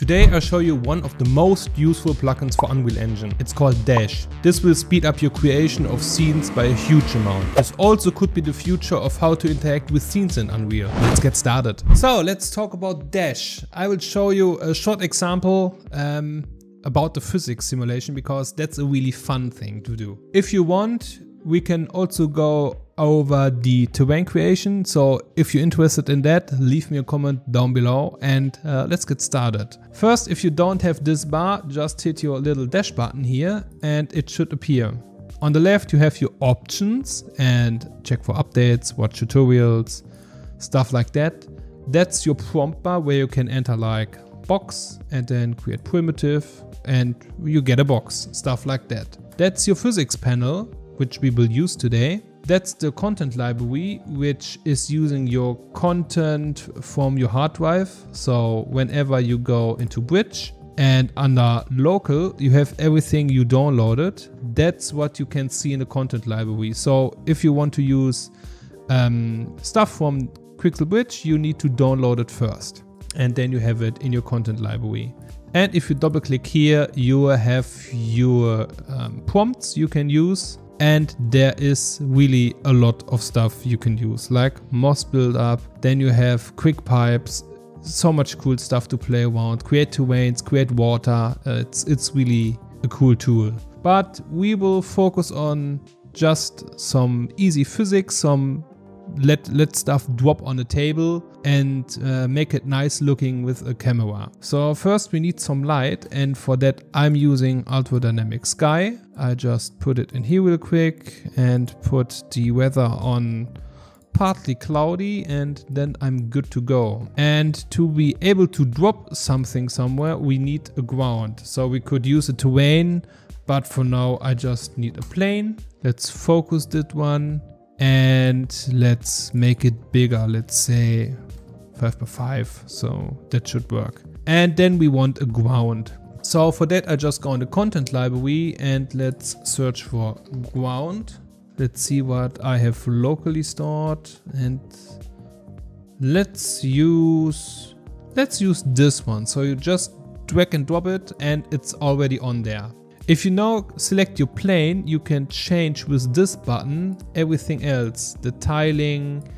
Today I show you one of the most useful plugins for Unreal Engine. It's called Dash. This will speed up your creation of scenes by a huge amount. This also could be the future of how to interact with scenes in Unreal. Let's get started. So let's talk about Dash. I will show you a short example um, about the physics simulation because that's a really fun thing to do. If you want, we can also go over the terrain creation. So if you're interested in that, leave me a comment down below and uh, let's get started. First, if you don't have this bar, just hit your little dash button here and it should appear. On the left, you have your options and check for updates, watch tutorials, stuff like that. That's your prompt bar where you can enter like box and then create primitive and you get a box, stuff like that. That's your physics panel, which we will use today. That's the content library, which is using your content from your hard drive. So whenever you go into Bridge and under local, you have everything you downloaded. That's what you can see in the content library. So if you want to use um, stuff from Quixel Bridge, you need to download it first. And then you have it in your content library. And if you double click here, you have your um, prompts you can use and there is really a lot of stuff you can use like moss buildup. Then you have quick pipes so much cool stuff to play around. Create terrains create water uh, it's it's really a cool tool. But we will focus on just some easy physics some let let stuff drop on the table and uh, make it nice looking with a camera. So first we need some light and for that I'm using Ultra Dynamic Sky. I just put it in here real quick and put the weather on partly cloudy and then I'm good to go. And to be able to drop something somewhere we need a ground. So we could use a terrain but for now I just need a plane. Let's focus that one and let's make it bigger. Let's say 5 by 5 so that should work. And then we want a ground. So for that I just go in the content library and let's search for ground. Let's see what I have locally stored. And let's use let's use this one. So you just drag and drop it and it's already on there if you now select your plane, you can change with this button everything else. The tiling,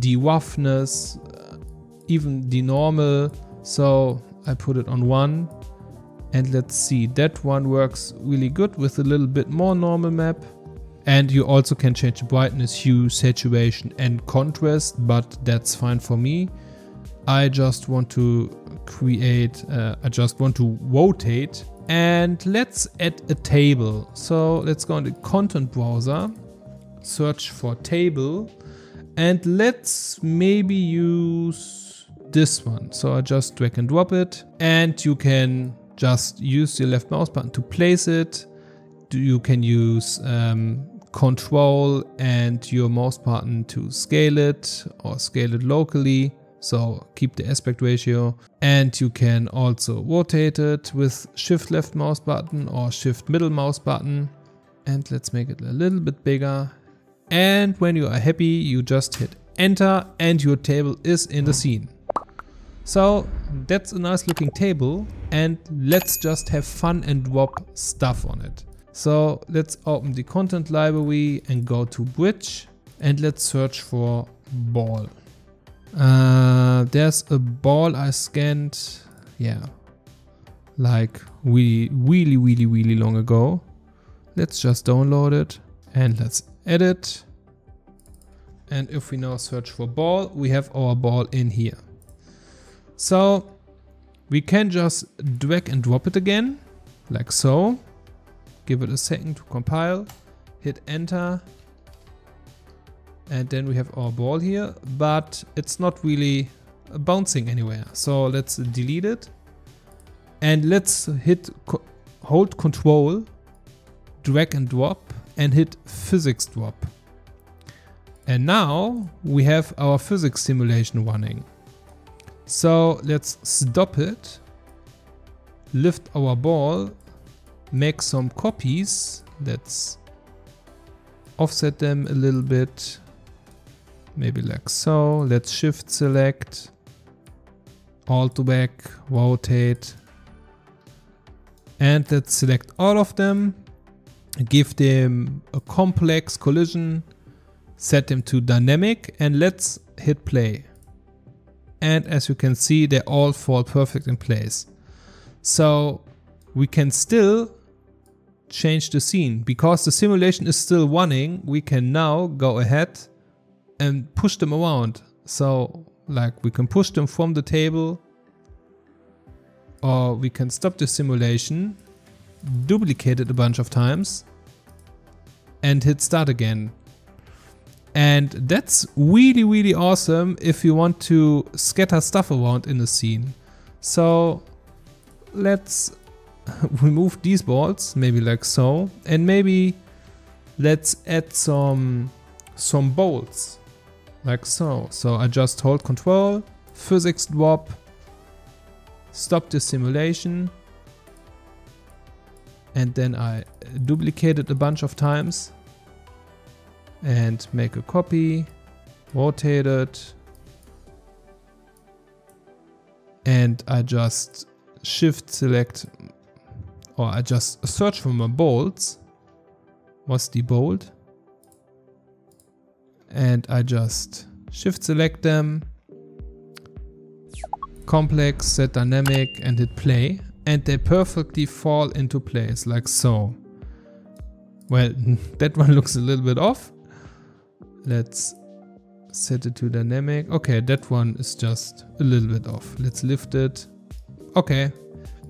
the roughness, uh, even the normal. So I put it on one and let's see, that one works really good with a little bit more normal map. And you also can change the brightness, hue, saturation and contrast, but that's fine for me. I just want to create, uh, I just want to rotate and let's add a table. So let's go into content browser, search for table, and let's maybe use this one. So I just drag and drop it and you can just use your left mouse button to place it. You can use um, control and your mouse button to scale it or scale it locally. So keep the aspect ratio and you can also rotate it with shift left mouse button or shift middle mouse button. And let's make it a little bit bigger. And when you are happy, you just hit enter and your table is in the scene. So that's a nice looking table and let's just have fun and drop stuff on it. So let's open the content library and go to bridge and let's search for ball. Uh, there's a ball I scanned, yeah, like really, really, really, really long ago. Let's just download it and let's edit. And if we now search for ball, we have our ball in here. So we can just drag and drop it again, like so. Give it a second to compile, hit enter, and then we have our ball here, but it's not really bouncing anywhere. So let's delete it. And let's hit co hold control, drag and drop and hit physics drop. And now we have our physics simulation running. So let's stop it, lift our ball, make some copies. Let's offset them a little bit maybe like so. Let's shift select, alt to back, rotate, and let's select all of them, give them a complex collision, set them to dynamic, and let's hit play. And as you can see, they all fall perfect in place. So we can still change the scene because the simulation is still running. We can now go ahead and push them around. So like we can push them from the table or we can stop the simulation, duplicate it a bunch of times and hit start again. And that's really, really awesome if you want to scatter stuff around in a scene. So let's remove these balls, maybe like so, and maybe let's add some some bolts like so. So I just hold control, physics drop, stop the simulation, and then I duplicate it a bunch of times and make a copy, rotate it, and I just shift select or I just search for my bolts. What's the bolt? And I just shift select them, complex, set dynamic and hit play and they perfectly fall into place like so. Well, that one looks a little bit off. Let's set it to dynamic. Okay, that one is just a little bit off. Let's lift it. Okay,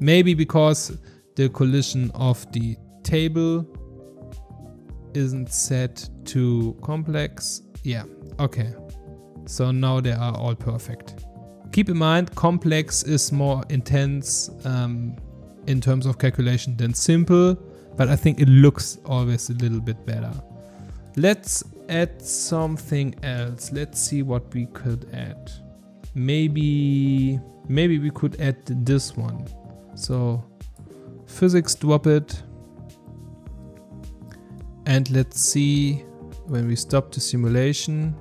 maybe because the collision of the table isn't set to complex yeah, okay. So now they are all perfect. Keep in mind, complex is more intense um, in terms of calculation than simple, but I think it looks always a little bit better. Let's add something else. Let's see what we could add. Maybe, maybe we could add this one. So physics drop it. And let's see when we stop the simulation,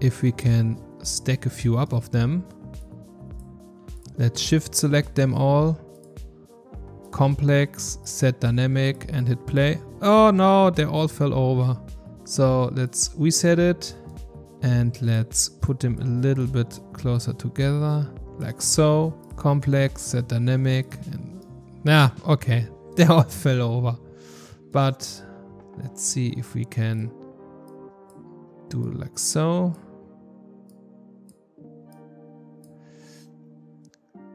if we can stack a few up of them. Let's shift select them all. Complex, set dynamic and hit play. Oh no, they all fell over. So let's reset it and let's put them a little bit closer together like so. Complex, set dynamic and yeah, okay, they all fell over. But Let's see if we can do it like so.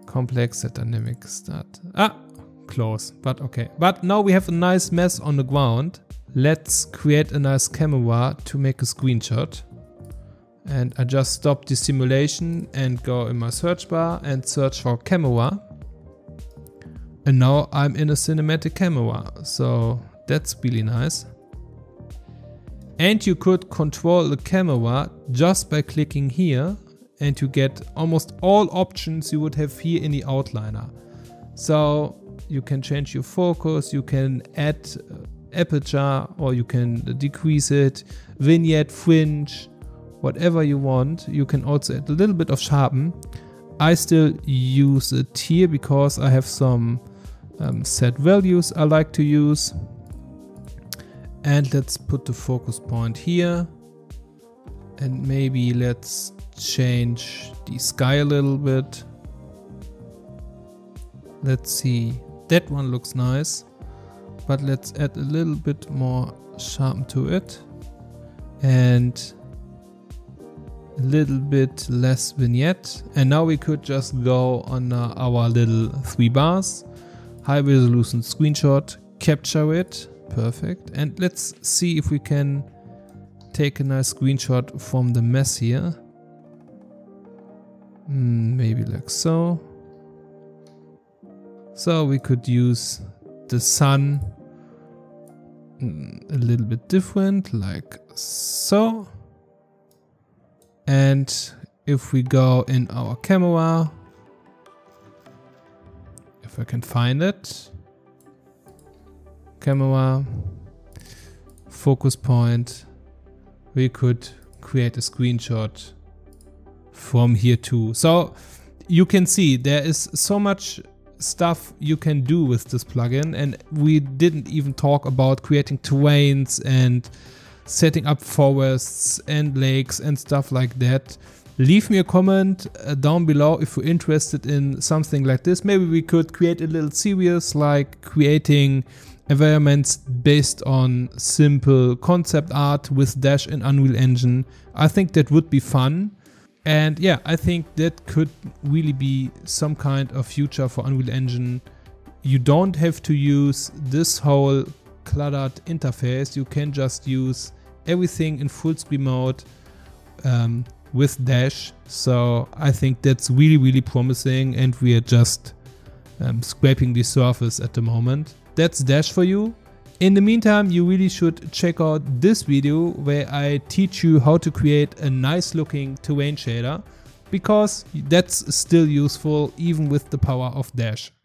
Complex set dynamic start. Ah, close, but okay. But now we have a nice mess on the ground. Let's create a nice camera to make a screenshot. And I just stop the simulation and go in my search bar and search for camera. And now I'm in a cinematic camera. So that's really nice. And you could control the camera just by clicking here and you get almost all options you would have here in the outliner. So you can change your focus, you can add uh, aperture or you can decrease it, vignette, fringe, whatever you want. You can also add a little bit of sharpen. I still use it here because I have some um, set values I like to use. And let's put the focus point here. And maybe let's change the sky a little bit. Let's see. That one looks nice. But let's add a little bit more sharpen to it. And a little bit less vignette. And now we could just go on uh, our little three bars. High resolution screenshot, capture it Perfect. And let's see if we can take a nice screenshot from the mess here. Mm, maybe like so. So we could use the sun mm, a little bit different, like so. And if we go in our camera, if I can find it, camera, focus point, we could create a screenshot from here too. So you can see there is so much stuff you can do with this plugin and we didn't even talk about creating terrains and setting up forests and lakes and stuff like that. Leave me a comment uh, down below if you're interested in something like this. Maybe we could create a little series like creating environments based on simple concept art with Dash and Unreal Engine. I think that would be fun. And yeah, I think that could really be some kind of future for Unreal Engine. You don't have to use this whole cluttered interface. You can just use everything in full screen mode um, with Dash. So I think that's really, really promising and we are just um, scraping the surface at the moment. That's Dash for you. In the meantime, you really should check out this video where I teach you how to create a nice looking terrain shader because that's still useful even with the power of Dash.